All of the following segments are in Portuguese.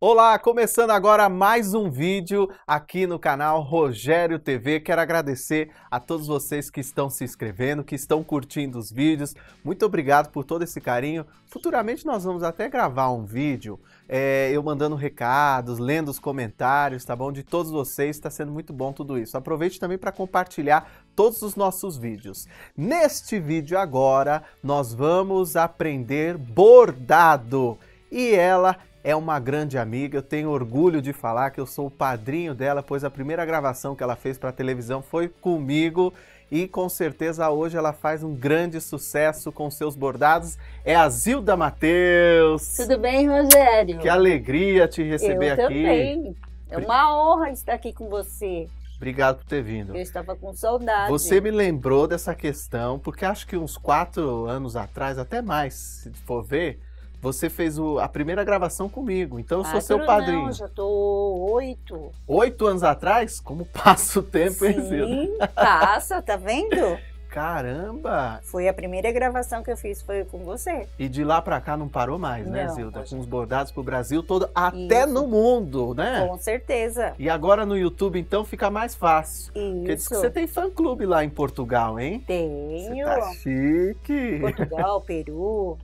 Olá, começando agora mais um vídeo aqui no canal Rogério TV. Quero agradecer a todos vocês que estão se inscrevendo, que estão curtindo os vídeos. Muito obrigado por todo esse carinho. Futuramente nós vamos até gravar um vídeo, é, eu mandando recados, lendo os comentários, tá bom? De todos vocês, está sendo muito bom tudo isso. Aproveite também para compartilhar todos os nossos vídeos. Neste vídeo agora, nós vamos aprender bordado. E ela é uma grande amiga, eu tenho orgulho de falar que eu sou o padrinho dela, pois a primeira gravação que ela fez para a televisão foi comigo e com certeza hoje ela faz um grande sucesso com seus bordados. É a Zilda Matheus. Tudo bem, Rogério? Que alegria te receber eu aqui. Também. É uma honra estar aqui com você. Obrigado por ter vindo. Eu estava com saudade. Você me lembrou dessa questão, porque acho que uns quatro anos atrás, até mais, se for ver, você fez o, a primeira gravação comigo, então eu sou seu padrinho. Não, já tô oito. Oito anos atrás? Como passa o tempo, hein, Sim, passa, tá vendo? Caramba! Foi a primeira gravação que eu fiz, foi com você. E de lá pra cá não parou mais, né, Não, Zilda? hoje Com os bordados pro Brasil todo, até Isso. no mundo, né? Com certeza. E agora no YouTube, então, fica mais fácil. Porque diz Isso. que você tem fã-clube lá em Portugal, hein? Você Tenho. tá chique! Portugal, Peru.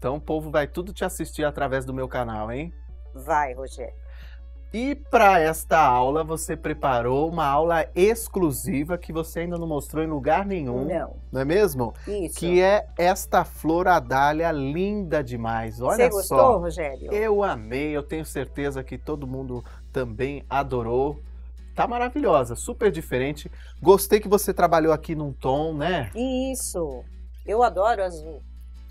Então o povo vai tudo te assistir através do meu canal, hein? Vai, Rogério. E para esta aula, você preparou uma aula exclusiva que você ainda não mostrou em lugar nenhum, Não. não é mesmo? Isso. Que é esta flor adália linda demais. Olha Você gostou, só. Rogério? Eu amei, eu tenho certeza que todo mundo também adorou. Tá maravilhosa, super diferente. Gostei que você trabalhou aqui num tom, né? Isso. Eu adoro azul.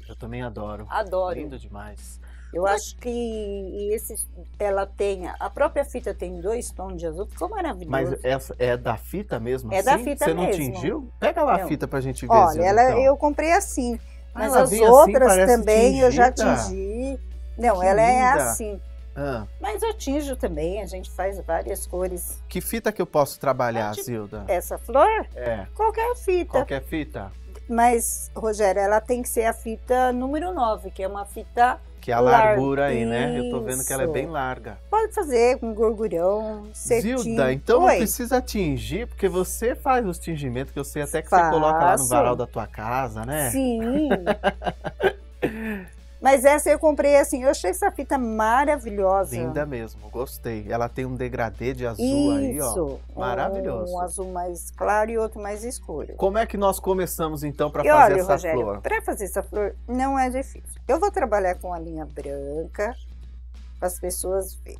Eu também adoro. Adoro. Lindo demais. Eu acho que esse, ela tem, a própria fita tem dois tons de azul, ficou maravilhoso. Mas essa é da fita mesmo? É assim? da fita Você não mesmo. tingiu? Pega lá a Não. fita pra gente ver. Olha, ela, então. eu comprei assim, Ah, mas ela as assim, outras parece também eu já tingida. tingi. Não, Que ela é linda. assim. Ah, Mas eu tinjo também, a gente faz várias cores. que fita que eu posso trabalhar, É tipo- Zilda? Essa flor, É. qualquer fita. Qualquer fita? Mas, Rogério, ela tem que ser a fita número 9, que é uma fita. Que é a Lar- largura aí, né? Eu tô vendo que ela é Isso. bem larga. Pode fazer com gorgurão, cetim. Zilda, então não Oi. precisa tingir, porque você faz os tingimentos que eu sei até que você coloca lá no Faço. varal da tua casa, né? Sim. Mas essa eu comprei assim, eu achei essa fita maravilhosa. Linda mesmo, gostei. Ela tem um degradê de azul aí, ó. Isso. Maravilhoso. Um azul mais claro e outro mais escuro. Como é que nós começamos então para fazer olha, essa Rogério, flor? para fazer essa flor não é difícil. Eu vou trabalhar com a linha branca para as pessoas verem.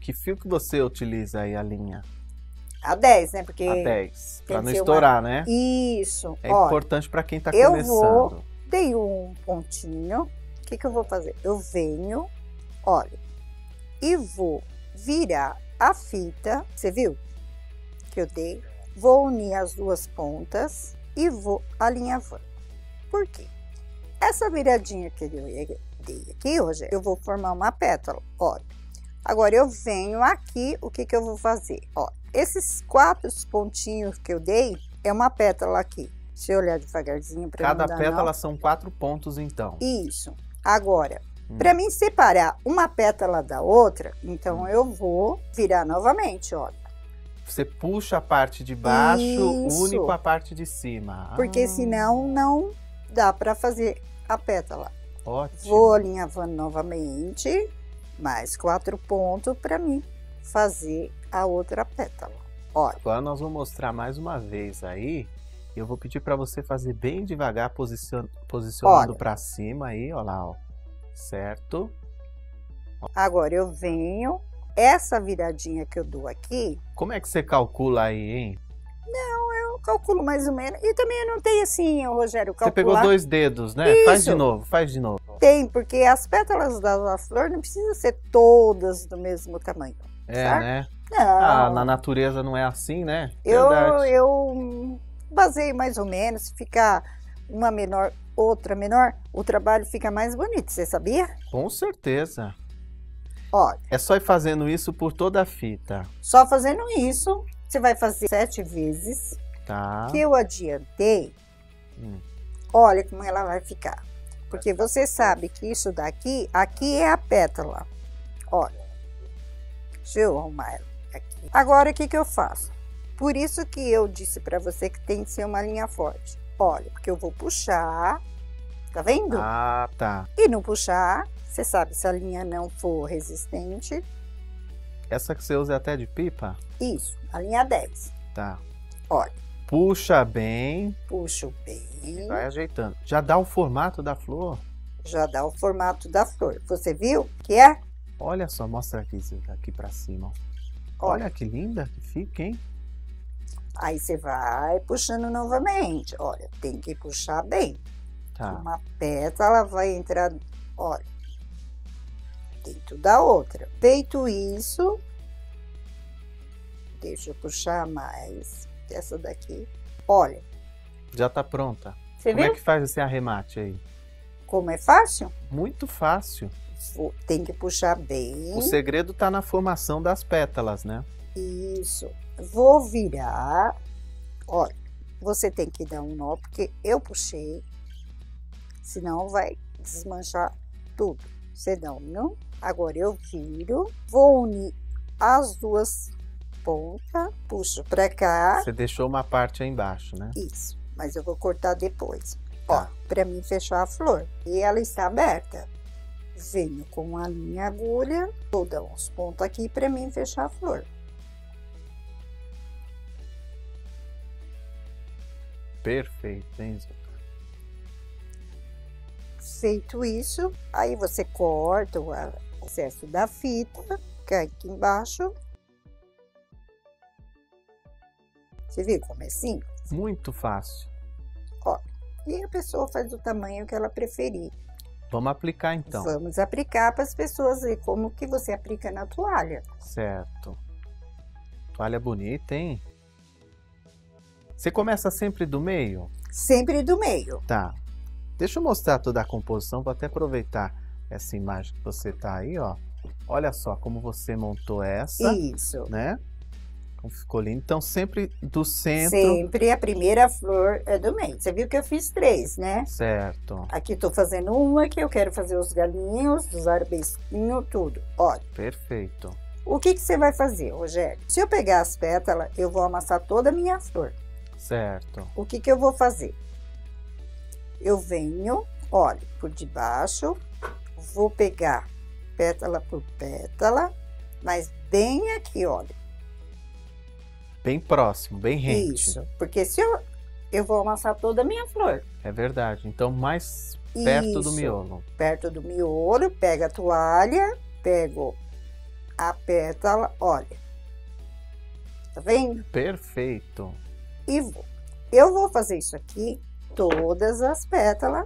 Que fio que você utiliza aí a linha? A 10, né? Porque A 10. tem Para não ser uma- estourar, né? isso. É Ó, importante para quem tá eu começando. vou- dei um pontinho. O que, que eu vou fazer? Eu venho, olha, e vou virar a fita. Você viu? Que eu dei. Vou unir as duas pontas e vou alinhavando. Por quê? Essa viradinha que eu dei aqui, Rogério, eu vou formar uma pétala. Olha. Agora eu venho aqui, o que, que eu vou fazer? Ó, esses quatro pontinhos que eu dei é uma pétala aqui. Deixa eu olhar devagarzinho para Cada não pétala nó. são quatro pontos, então. Isso. Agora, Hum. para mim separar uma pétala da outra, então eu vou virar novamente, olha. Você puxa a parte de baixo, Isso. une com a parte de cima. Porque Ah, senão não dá para fazer a pétala. Ótimo. Vou alinhavando novamente, mais quatro pontos para mim fazer a outra pétala. Olha, Agora nós vamos mostrar mais uma vez aí. Eu vou pedir para você fazer bem devagar, posicion... posicionando Olha. para cima aí, ó lá, ó. Certo? agora eu venho, essa viradinha que eu dou aqui, Como é que você calcula aí, hein? eu calculo mais ou menos. E também eu não tenho assim, Rogério, Você calcular. pegou dois dedos, né? Faz de Isso. novo, faz de novo. Tem, porque as pétalas da flor não precisam ser todas do mesmo tamanho. É, Certo? né? Não. Ah, na natureza não é assim, né? eu, Verdade. eu baseio mais ou menos. Se ficar uma menor, outra menor, o trabalho fica mais bonito. Você sabia? Com certeza. Olha, É só ir fazendo isso por toda a fita, só fazendo isso, você vai fazer sete vezes. tá? Que eu adiantei, Hum. olha como ela vai ficar. Porque você sabe que isso daqui, aqui é a pétala. Olha, Deixa eu arrumar ela aqui. Agora, o que que eu faço? Por isso que eu disse para você que tem que ser uma linha forte. Olha, porque eu vou puxar, tá vendo? Ah, tá. E no puxar, você sabe, se a linha não for resistente, Essa que você usa é até de pipa? isso, a linha 10. Tá. Olha, Puxa bem, puxo bem, vai ajeitando. Já dá o formato da flor? já dá o formato da flor. Você viu que é? Olha só, mostra aqui, aqui pra cima. Olha, Olha que linda que fica, hein? aí você vai puxando novamente. Olha, tem que puxar bem. Tá. Uma pétala vai entrar, olha, dentro da outra. Feito isso, deixa eu puxar mais essa daqui. Olha, Já tá pronta. você Como viu é que faz esse arremate aí? como é fácil? Muito fácil. Tem que puxar bem. O segredo tá na formação das pétalas, né? Isso. Vou virar. Olha, você tem que dar um nó, porque eu puxei. Senão vai desmanchar tudo. Nó. Agora eu viro. Vou unir as duas pontas. Puxo pra cá. Você deixou uma parte aí embaixo, né? Isso. Mas eu vou cortar depois. Tá. Ó, pra mim fechar a flor. E ela está aberta. Venho com a linha agulha. Vou dar uns pontos aqui pra mim fechar a flor. Perfeito, hein, Zilda? Feito isso, aí você corta o excesso da fita, cai aqui embaixo. Você viu como é simples? Muito fácil. E a pessoa faz o tamanho que ela preferir. Vamos aplicar então. Vamos aplicar para as pessoas ver como que você aplica na toalha. Certo. Toalha bonita, hein? Você começa sempre do meio? Sempre do meio. Tá. Deixa eu mostrar toda a composição, vou até aproveitar essa imagem que você tá aí, ó. Olha só como você montou essa, Isso. né? Como ficou lindo. Então, sempre do centro. Sempre a primeira flor é do meio. Você viu que eu fiz três, né? Certo. Aqui tô fazendo uma que eu quero fazer os galinhos, os arbesquinhos, tudo. Olha. Perfeito. O que, que você vai fazer, Rogério? Se eu pegar as pétalas, eu vou amassar toda a minha flor. Certo. O que, que eu vou fazer? Eu venho, olha, por debaixo, vou pegar pétala por pétala, mas bem aqui, olha. Bem próximo, bem rente. Isso. Porque se eu, eu vou amassar toda a minha flor. É verdade. Então, mais perto do Isso. miolo. Perto do miolo, pega a toalha, pego a pétala, olha. Tá vendo? Perfeito. e vou. Eu vou fazer isso aqui, todas as pétalas.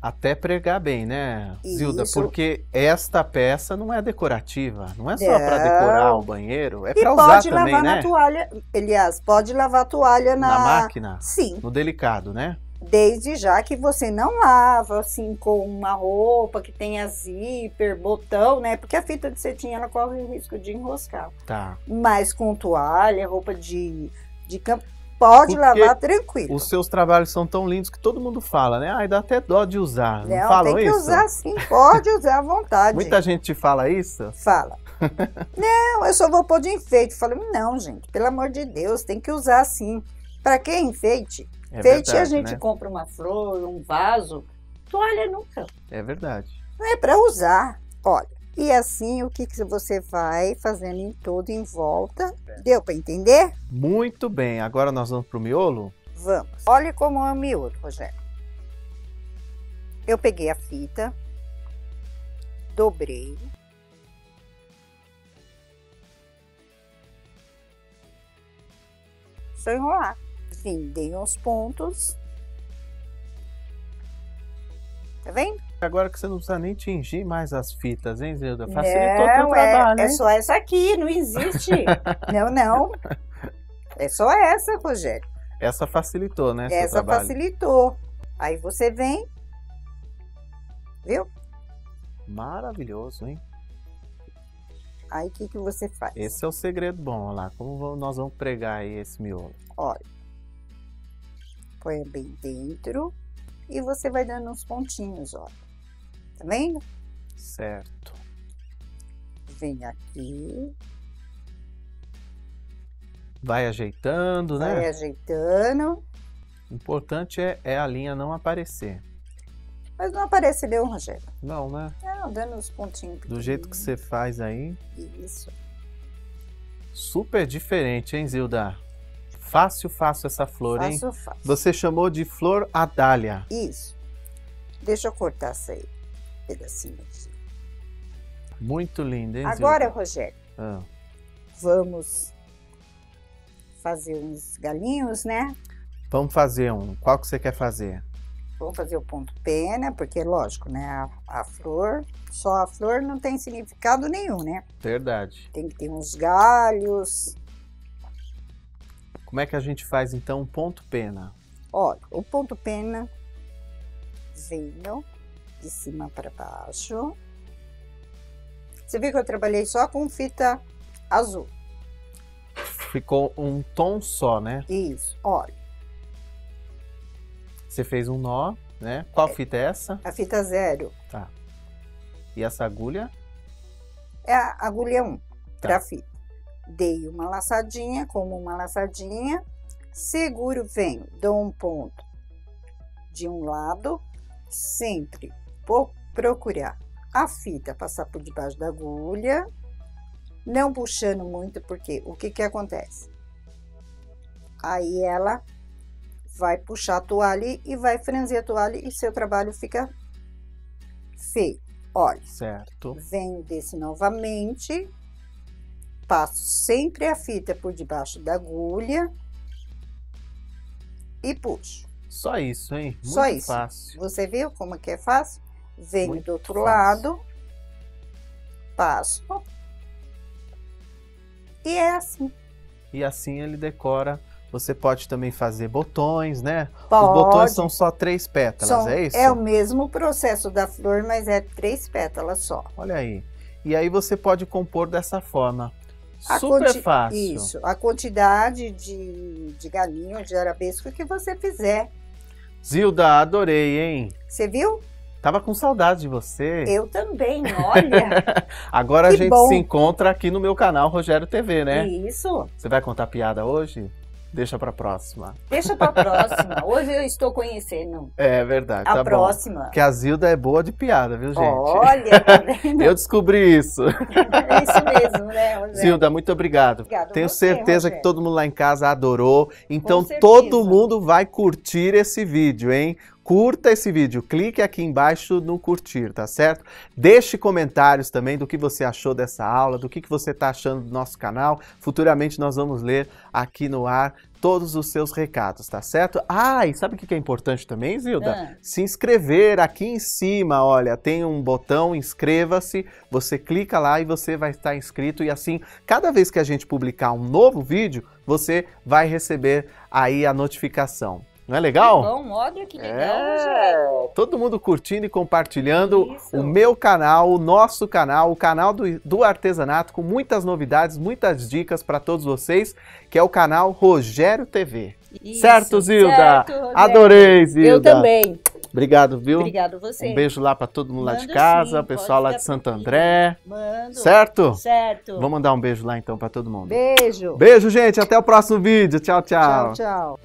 Até pregar bem, né, Zilda? Isso. Porque esta peça não é decorativa. Não é só para decorar o banheiro. É E para usar pode também, lavar né? na toalha. Aliás, pode lavar a toalha na. Na máquina. Sim, No delicado, né? desde já que você não lava assim com uma roupa que tenha zíper, botão, né? Porque a fita de cetim ela corre o risco de enroscar. Tá. Mas com toalha, roupa de, de campo, pode Porque lavar tranquilo. Os seus trabalhos são tão lindos que todo mundo fala, né? Ai, dá até dó de usar. Não, Não, falam tem que isso? usar sim, pode usar à vontade. Muita gente te fala isso? Fala. não, eu só vou pôr de enfeite. Falei, não, gente, pelo amor de Deus, tem que usar assim. Para que enfeite? É enfeite a verdade, gente né? compra uma flor, um vaso, toalha nunca. É verdade. Não é para usar. Olha, e assim o que, que você vai fazendo em todo em volta. Deu para entender? Muito bem. Agora nós vamos pro miolo? Vamos. Olha como é o miolo, Rogério. Eu peguei a fita, dobrei. Só enrolar. Vim, dei uns pontos. Tá vendo? Agora que você não precisa nem tingir mais as fitas, hein, Zilda? Facilitou o teu não, trabalho, é, é hein? só essa aqui, não existe. não, não. É só essa, Rogério. Essa facilitou, né? Essa facilitou. Aí você vem, viu? Maravilhoso, hein? Aí o que, que você faz? Esse é o segredo bom, olha lá. Como nós vamos pregar aí esse miolo? Olha, põe bem dentro e você vai dando uns pontinhos, ó. Tá vendo? Certo. vem aqui, Vai ajeitando, né? vai ajeitando. O importante é, é a linha não aparecer. Mas não aparece não, Rogério. Não, né? Não, dando os pontinhos. Do jeito que você faz aí. Isso. Super diferente, hein, Zilda? Fácil, fácil essa flor, hein? Faço, faço. Você chamou de flor adália. Isso. Deixa eu cortar essa aí. Pedacinho aqui. Muito linda, hein, Agora, Zilda? Rogério, Ah, vamos fazer uns galinhos, né? vamos fazer um. Qual que você quer fazer? Vamos fazer o ponto pena, porque lógico, né? A, a flor, só a flor não tem significado nenhum, né? Verdade. Tem que ter uns galhos. Como é que a gente faz, então, um ponto pena? Olha, o ponto pena venho de cima para baixo. Você viu que eu trabalhei só com fita azul. Ficou um tom só, né? Isso, olha, Você fez um nó, né? Qual fita é essa? a fita zero Tá. E essa agulha? é a agulha 1 Tá. para fita. Dei uma laçadinha, como uma laçadinha, seguro, venho, dou um ponto de um lado, sempre vou procurar a fita passar por debaixo da agulha, não puxando muito, porque o que que acontece? Aí ela vai puxar a toalha e vai franzir a toalha e seu trabalho fica feio. Olha, Certo. venho desse novamente, passo sempre a fita por debaixo da agulha e puxo. Só isso, hein? Muito Só isso. fácil. Você viu como que é fácil? Venho Muito do outro fácil. lado, passo. E é assim. E assim ele decora. Você pode também fazer botões, né? Pode. Os botões são só três pétalas, São- é isso? é o mesmo processo da flor, mas é três pétalas só. Olha aí. E aí você pode compor dessa forma. A Super quanti- fácil. Isso, a quantidade de, de galinho, de arabesco que você fizer. Zilda, adorei, hein? Você viu? Tava com saudade de você. Eu também, olha. Agora a Que gente bom. se encontra aqui no meu canal Rogério TV, né? Isso. Você vai contar piada hoje? Deixa pra próxima. Deixa pra próxima. Hoje eu estou conhecendo É verdade, a tá bom. próxima. Porque a Zilda é boa de piada, viu, gente? Olha, tá vendo? Eu descobri isso. É isso mesmo, né, Rogério? Zilda, muito obrigado. Obrigada a Tenho você, certeza Rogério. que todo mundo lá em casa adorou. Então todo mundo vai curtir esse vídeo, hein? Curta esse vídeo, clique aqui embaixo no curtir, tá certo? Deixe comentários também do que você achou dessa aula, do que que você está achando do nosso canal. Futuramente nós vamos ler aqui no ar todos os seus recados, tá certo? Ah, e sabe o que é importante também, Zilda? Ah. se inscrever aqui em cima, olha, tem um botão inscreva-se, você clica lá e você vai estar inscrito e assim, cada vez que a gente publicar um novo vídeo, você vai receber aí a notificação. Não é legal? Bom, olha que legal, É, todo mundo curtindo e compartilhando Isso. o meu canal, o nosso canal, o canal do, do artesanato, com muitas novidades, muitas dicas para todos vocês, que é o canal Rogério TV. Isso, certo, Zilda? certo. Adorei, Zilda. Eu também. Obrigado, viu? Obrigado você. Um beijo lá para todo mundo lá de Mando casa, sim, pessoal lá de Santo. André. Mando. Certo? Certo. Vamos mandar um beijo lá então para todo mundo. Beijo. Beijo, gente. Até o próximo vídeo. Tchau, tchau. Tchau, tchau.